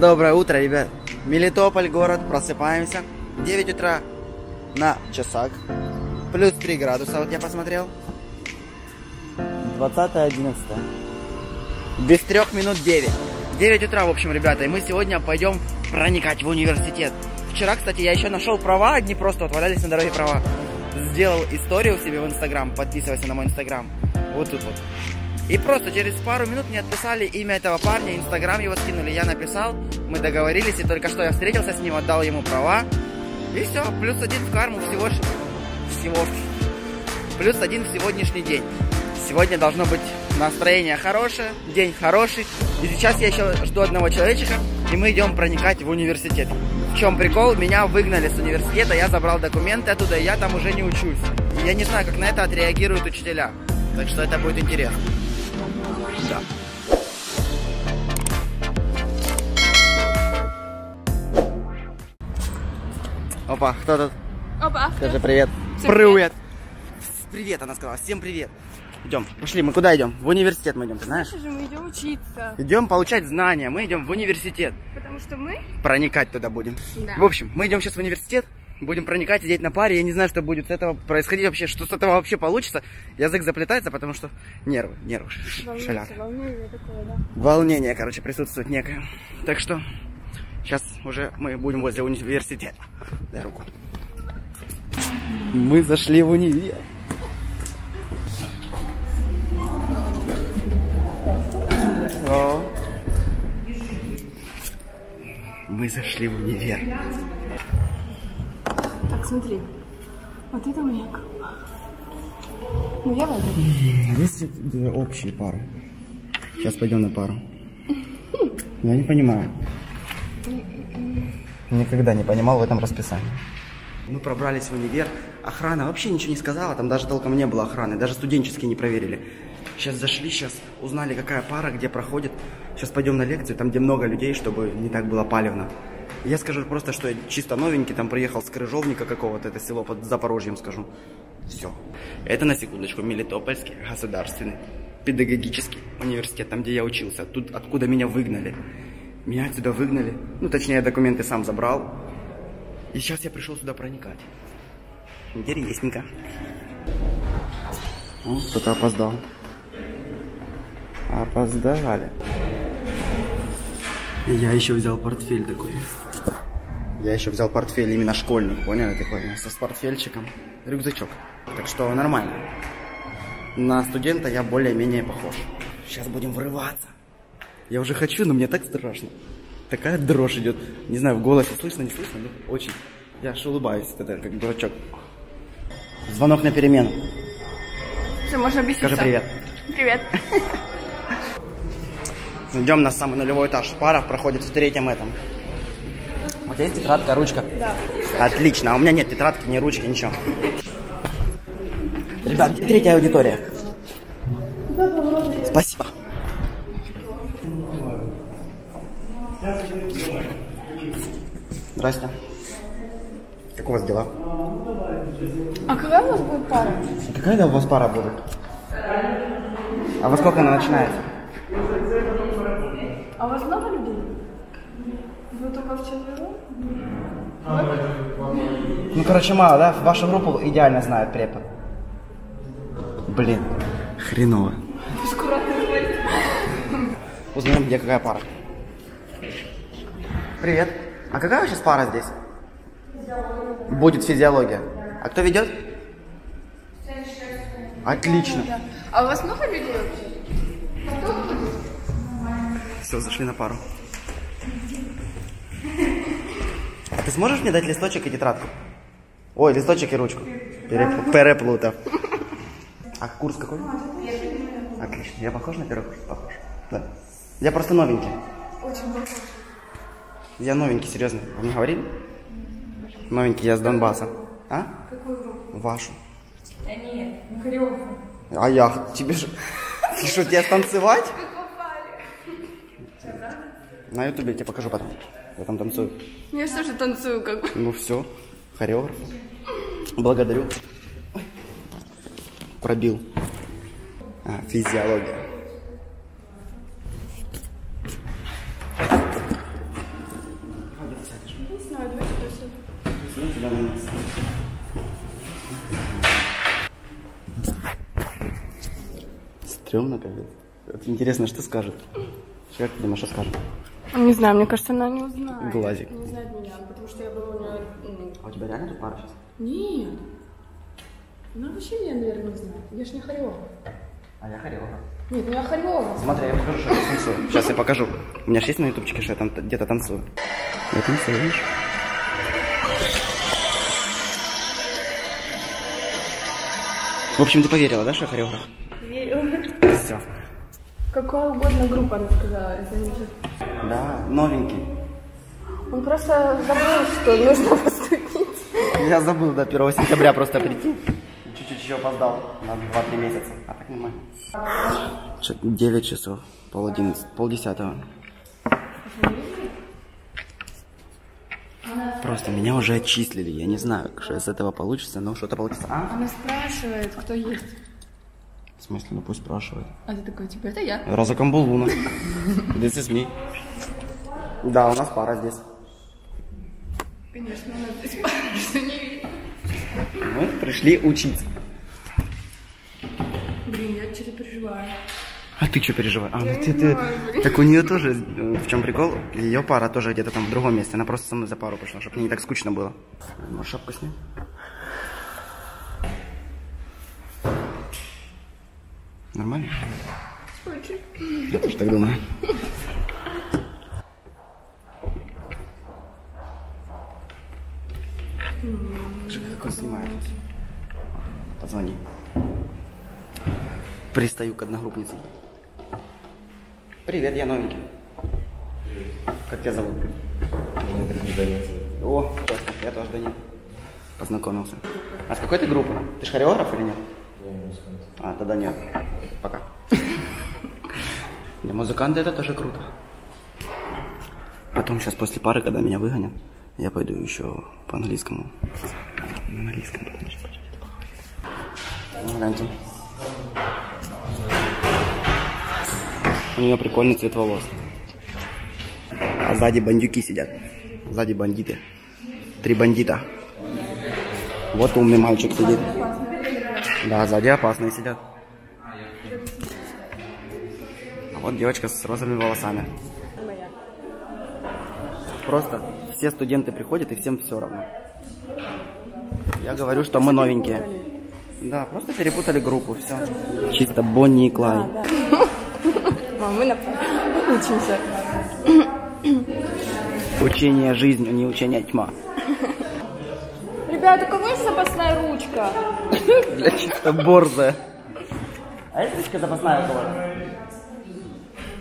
Доброе утро, ребят. Мелитополь, город, просыпаемся. 9 утра на часах. Плюс 3 градуса, вот я посмотрел. 20-11. Без трех минут 9. 9 утра, в общем, ребята. И мы сегодня пойдем проникать в университет. Вчера, кстати, я еще нашел права, одни просто вот валялись на дороге права. Сделал историю себе в Инстаграм, подписывайся на мой Инстаграм. Вот тут вот. И просто через пару минут мне отписали имя этого парня, Инстаграм его скинули, я написал, мы договорились, и только что я встретился с ним, отдал ему права. И все, плюс один в карму всего, всего, плюс один в сегодняшний день. Сегодня должно быть настроение хорошее, день хороший. И сейчас я еще жду одного человечка, и мы идем проникать в университет. В чем прикол? Меня выгнали с университета, я забрал документы оттуда, и я там уже не учусь. Я не знаю, как на это отреагируют учителя. Так что это будет интересно. Опа, кто тут? Опа. Скажи привет. Всем привет. Привет, она сказала. Всем привет. Идем. Пошли, мы куда идем? В университет мы идем, ты знаешь? Конечно же, мы идем учиться. Идем получать знания. Мы идем в университет. Потому что мы... Проникать туда будем. Да. В общем, мы идем сейчас в университет. Будем проникать, сидеть на паре. Я не знаю, что будет с этого происходить вообще, что с этого вообще получится. Язык заплетается, потому что нервы, нервы, шаляк. волнение такое, да. Волнение, короче, присутствует некое. Так что сейчас уже мы будем возле университета. Дай руку. Мы зашли в универ. О. Мы зашли в универ. Так, смотри. Вот это моя группа. Ну, я возьму. Есть общие пары. Сейчас пойдем на пару. Я не понимаю. Никогда не понимал в этом расписании. Мы пробрались в универ. Охрана вообще ничего не сказала. Там даже толком не было охраны. Даже студенческие не проверили. Сейчас зашли, сейчас узнали, какая пара, где проходит. Сейчас пойдем на лекцию, там, где много людей, чтобы не так было палевно. Я скажу просто, что я чисто новенький, там приехал с Крыжовника какого-то, это село под Запорожьем, скажу. Все. Это на секундочку Мелитопольский государственный педагогический университет, там, где я учился, тут, откуда меня выгнали. Меня отсюда выгнали. Ну, точнее, документы сам забрал. И сейчас я пришел сюда проникать. Интересненько. О, кто-то опоздал. Опоздали. Я еще взял портфель такой. Я еще взял портфель именно школьный, понял? Такой, со с. Рюкзачок. Так что нормально. На студента я более-менее похож. Сейчас будем врываться. Я уже хочу, но мне так страшно. Такая дрожь идет. Не знаю, в голосе слышно, не слышно, но очень. Я аж улыбаюсь, это как дурачок. Звонок на перемену. Все, можно объясниться. Скажи привет. Привет. Идем на самый нулевой этаж. Пара проходит в третьем этом. Вот есть тетрадка, ручка? Да. Отлично. А у меня нет тетрадки, ни ручки, ничего. Ребят, третья аудитория. Спасибо. Здрасте. Как у вас дела? А какая у вас будет пара? Какая у вас пара будет? А во сколько она начинается? А у вас много людей? Вы только вчетвером? Ну, короче, мало, да? Вашу группу идеально знает препод. Блин, хреново. Узнаем, где какая пара. Привет. А какая сейчас пара здесь? Будет физиология. А кто ведет? Отлично. А у вас много людей вообще? Все, зашли на пару. А ты сможешь мне дать листочек и тетрадку? Ой, листочек и ручку. Переп- Переплутав. А курс какой? Отлично. Я похож на первый курс? Похож. Да. Я просто новенький. Очень много. Я новенький, серьезно. Вы мне говорили? Новенький, я с Донбасса. А? Какую группу? Вашу. Да нет, ну хореограф. А я тебе же... Ты что, тебе танцевать? На ютубе я тебе покажу потом. Я там танцую. Я тоже танцую как бы. Ну все, хореограф. Благодарю. Пробил. А, физиология. Стремно, капец. Вот Интересно, что скажет? Как ты думаешь, что скажет? Не знаю, мне кажется, она не узнает. Глазик. Не знает меня, потому что я была у нее... А у тебя реально тут пара сейчас? Нет. Она вообще меня, наверное, не знает. Я ж не хореограф. А я хореограф. Нет, ну я хореограф. Смотри, я покажу, что я танцую. Сейчас я покажу. У меня же есть на ютубчике, что я там где-то танцую. Я танцую, видишь? В общем, ты поверила, да, что я хореограф? Какая угодно группа, она сказала. Это не же- Да, новенький. Он просто забыл, что нужно поступить. Я забыл до 1 сентября просто прийти. Чуть-чуть еще опоздал на 2-3 месяца. А так нормально. 9 часов, пол одиннадцать, пол десятого. Просто меня уже отчислили. Я не знаю, что из этого получится, но что-то получится. А? Она спрашивает, кто есть. В смысле, ну пусть спрашивает. А ты такой, типа, это я. Разакамбул Луна. This is me. Да, у нас пара здесь. Конечно, она здесь что не видит. Мы пришли учиться. Блин, я что-то переживаю. А ты что переживаешь? А, ну ты, ты... знаю. Так у нее тоже, э, в чем прикол, ее пара тоже где-то там в другом месте. Она просто со мной за пару пришла, чтобы мне не так скучно было. Можешь шапку снять? Нормально? Очень. Я тоже так думаю. Как он снимает. Позвони. Пристаю к одногруппнице. Привет, я новенький. Как тебя зовут? О, классно, я тоже Данил. Познакомился. А с какой ты группы? Ты ж хореограф или нет? А, тогда нет. Пока. Для музыканта это тоже круто. Потом сейчас после пары, когда меня выгонят, я пойду еще по английскому. На английском гляньте. У нее прикольный цвет волос. А сзади бандюки сидят. Сзади бандиты. Три бандита. Вот умный мальчик сидит. Да, сзади опасные сидят. А вот девочка с розовыми волосами. Моя. Просто все студенты приходят и всем все равно. Я говорю, что мы новенькие. Да, просто перепутали группу, все. Чисто Бонни и Клай. Мам, мы на... учимся. Учение жизнь, а не учение тьма. Ребята, у кого есть запасная ручка? Для чисто борзая. А есть ручка запасная у кого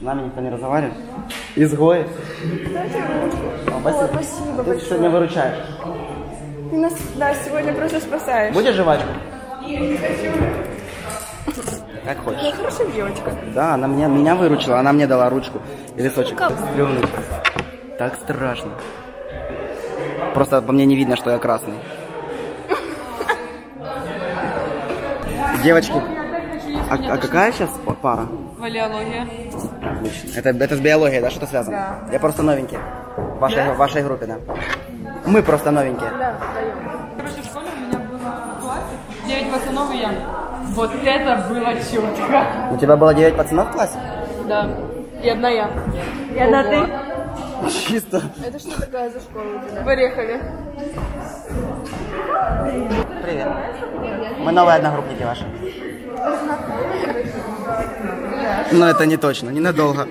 С нами никто не разговаривает. Изгои. Дайте ручку. О, О, спасибо. спасибо Ты большое. сегодня выручаешь. Ты нас, да, сегодня просто спасаешь. Будешь жвачку? Как Я хочешь. хорошая девочка. Да, она меня, меня выручила, она мне дала ручку и листочек. Стрёмный. Так страшно. Просто по мне не видно, что я красный. Девочки, а, а какая сейчас па- пара? Валиология. Отлично. Это, это с биологией, да, что-то связано? Да. Я просто новенький. В вашей, в вашей группе, да. Мы просто новенькие. Да, даем. Короче, в школе у меня было в классе 9 пацанов и я. Вот это было четко. У тебя было 9 пацанов в классе? Да. И одна я. И одна ты. Чисто. Это что такая за школа у тебя? Поехали. Привет. Мы новые одногруппники ваши. Но это не точно, ненадолго.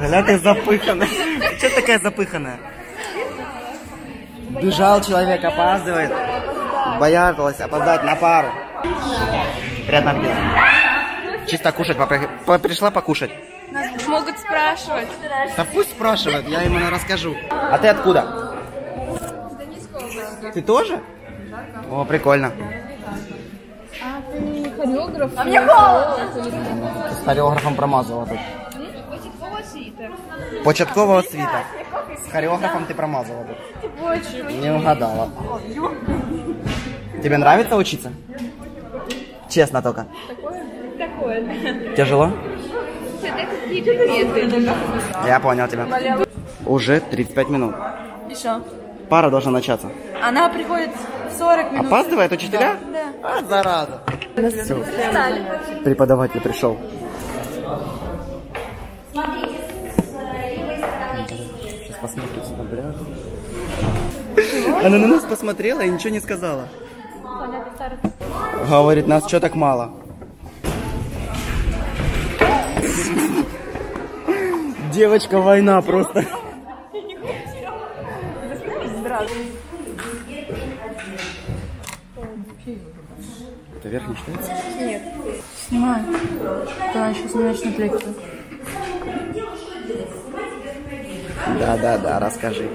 Гля, ты запыханная. Че такая запыханная? Бежал человек, опаздывает. Боялась опоздать на пару. Приятно аппетита. Чисто кушать, папа. П- Пришла покушать. Нас могут спрашивать. Да пусть спрашивают, я ему расскажу. А ты откуда? Ты тоже? О, прикольно. А ты хореограф? А С хореографом промазала тут. Початкового світа. С хореографом ты промазала тут. Не угадала. Тебе нравится учиться? Честно только. Такое. Тяжело? Я понял тебя. Уже 35 минут. Что? Пара должна начаться. Она приходит в 40 минут. Опаздывает учителя? Да. А, зараза. Всё. Преподаватель пришел. Сейчас посмотрю сюда, бля. Она на нас посмотрела и ничего не сказала. Говорит, нас что так мало? Девочка, война просто. Это верх не считается? Снимаю. Давай сейчас начнет лекцию. Да, да, да, расскажи.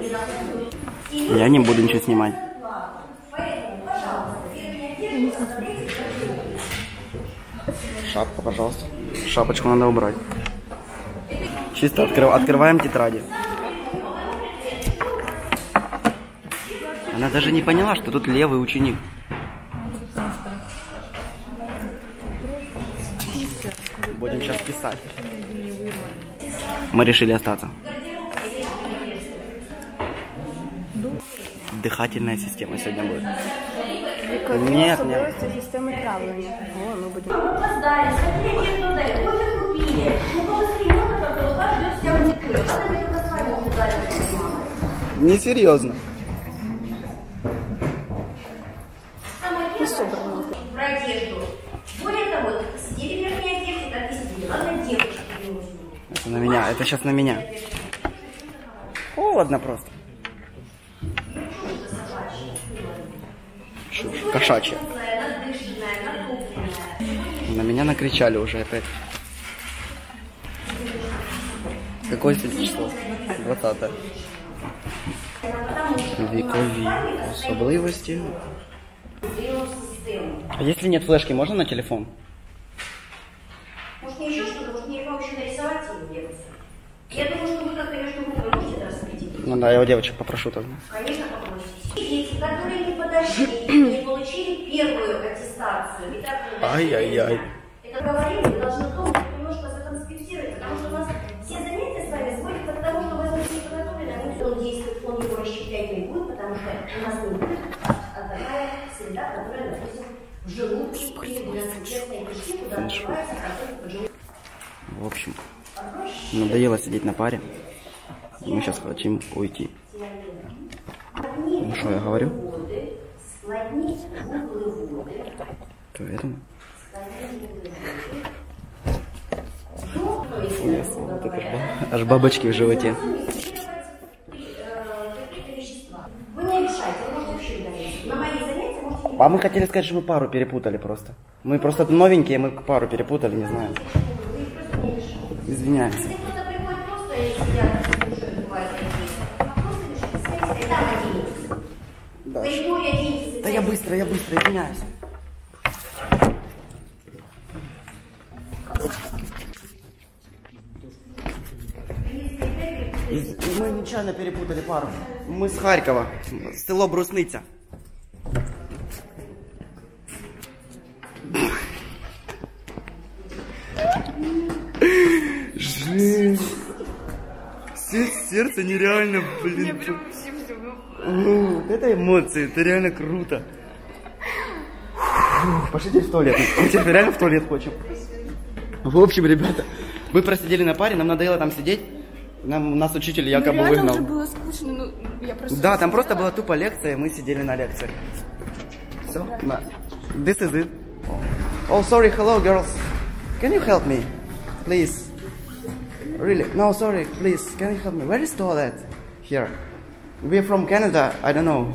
Я не буду ничего снимать. Шапка, пожалуйста. Шапочку надо убрать. Чисто откры- открываем тетради. Она даже не поняла, что тут левый ученик. Будем сейчас писать. Мы решили остаться. Дыхательная система сегодня будет. Нет, нет. системи травлення. О, ми будемо. опоздали, смотрите, кто дает, вы уже купили. Ну, посмотри, вот как вот вас ждет всем тепло. Надо только с вами опоздали. Несерьезно. Самое первое, про одежду. Более того, сидели в верхней одежде, так и сидели. Ладно, девушки не нужны. Это сейчас на меня. Холодно просто. Чушь, кошачья. На меня накричали уже опять. Какое сегодня число? 20 Векові особливості. А если нет флешки, можно на телефон? Может, не еще что-то, может, мне помочь нарисовать ему лекцию? Я думаю, что вы как-то между группой можете это распределить. Ну да, я у девочек попрошу тогда. Конечно, попросите. Дети, которые не подошли, не получили первую аттестацию. и так далее. Ай-яй-яй. Это говорили, вы должны тоже немножко законспектировать, потому что у нас все занятия с вами сводятся к тому, что вы не подготовлены, а никто действует, он его расщеплять не будет, потому что у нас не будет а такая среда, которая, допустим, в желудке в анкетной кишке, куда открывается процесс поджелудочного В общем, надоело сидеть на паре. Мы сейчас хотим уйти. Ну что я говорю? Ж ба- Аж бабочки в животе. А мы хотели сказать, что мы пару перепутали просто. Мы просто новенькие, мы пару перепутали, не знаю. Извиняюсь. А. Да. Да я быстро, я быстро, извиняюсь. Из- Мы нечаянно перепутали пару. Мы с Харькова, село Брусниця. Сердце нереально, блин. Вот это эмоции, это реально круто. Фух, Пошлите в туалет. Мы теперь реально в туалет хочем. В общем, ребята, мы просидели на паре, нам надоело там сидеть. Нам, нас учитель якобы Реально выгнал. вже було скучно, ну я просто... Да, там просто была тупо лекция, мы сидели на лекции. Все, this is it. Oh, sorry, hello, girls. Can you help me, please? Really? No, sorry, please. Can you help me? Where is toilet? Here. We're from Canada. I don't know.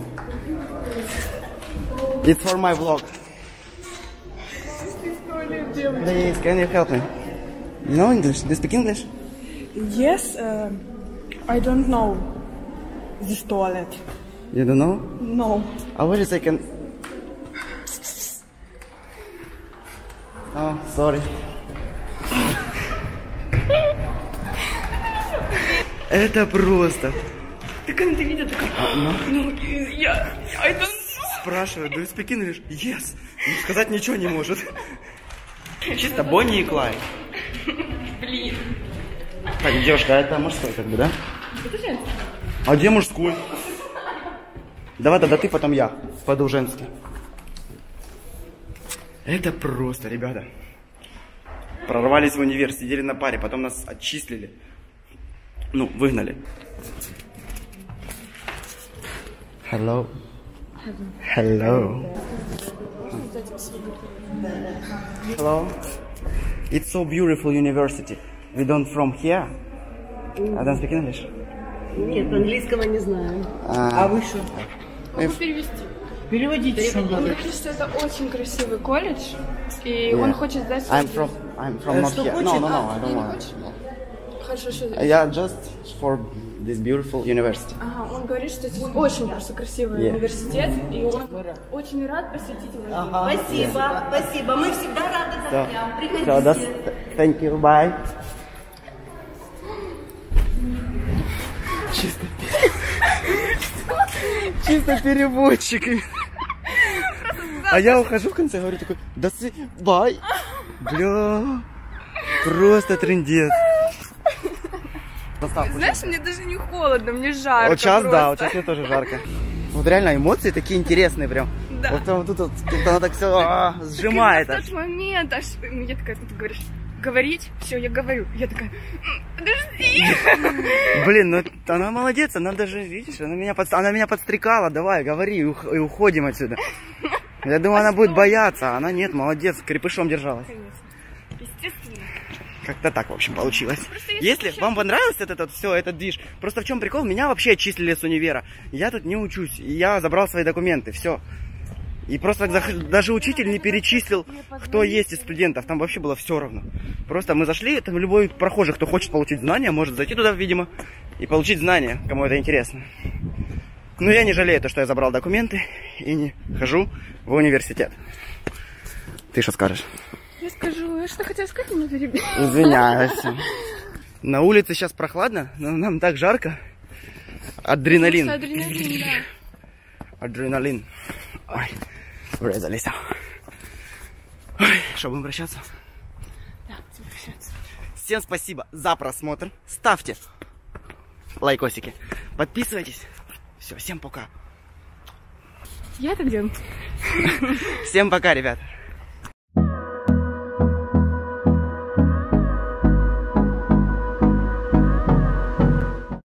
It's for my vlog. Please, can you help me? You know English? Do you speak English? Yes, uh, I don't know this toilet. You don't know? No. Oh, wait a second. Oh, sorry. Это просто. Так он видит, такой, ну, я, I don't know. Спрашивает, do you speak English? Yes. Ну, Сказать ничего не может. Чисто Бонни и Клайд. Блин. Так, девушка, а это мужской как бы, да? А где мужской? Давай тогда ты, потом я. Пойду женский. Это просто, ребята. Прорвались в универ, сидели на паре, потом нас отчислили. Ну, выгнали. Hello. Hello. Hello. It's so beautiful university. We don't from here. I don't speak English. Нет, английского не знаю. А вы что? Могу перевести. Переводите, что Он надо. говорит, что это очень красивый колледж, и он хочет сдать свой I'm from I'm from Э, not что here. No, no, no, А, I don't want. Хорошо, что... Yeah, just for this beautiful university. Ага, он говорит, что это очень просто красивый Yeah. университет, и он очень рад посетить его. Спасибо, спасибо. Мы всегда рады So, гостям. so Приходите. that's, thank you, bye. Чисто, чисто переводчик. А я ухожу в конце, говорю такой, да бай. Бля, просто трендец. Доставку. Знаешь, мне даже не холодно, мне жарко Вот сейчас, да, вот просто. сейчас мне тоже жарко. Вот реально эмоции такие интересные прям. Да. Вот, там вот тут, вот, она так все сжимает В аж. тот момент, аж, я такая, ты говоришь, говорить? Все, я говорю. Я такая, «М, подожди. Блин, ну она молодец, она даже, видишь, она меня, под, она меня подстрекала, давай, говори и, ух- и уходим отсюда. Я думаю, она будет бояться, а она нет, молодец, крепышом держалась. Естественно. Как-то так, в общем, получилось. если вам понравился этот, этот все, этот движ, просто в чем прикол, меня вообще отчислили с универа. Я тут не учусь, я забрал свои документы, все. И просто даже учитель не перечислил, кто есть из студентов. Там вообще было все равно. Просто мы зашли, там любой прохожий, кто хочет получить знания, может зайти туда, видимо, и получить знания, кому это интересно. Но я не жалею то, что я забрал документы и не хожу в университет. Ты что скажешь? Я скажу, я что хотела сказать, но перебил. Извиняюсь. На улице сейчас прохладно, но нам так жарко. Адреналин. Адреналин, да. Адреналин. Ой, врезались. Ой, что, будем прощаться? Да, прощаться. Всем спасибо за просмотр. Ставьте лайкосики. Подписывайтесь. Все, всем пока. Я это делаю. Всем пока, ребят.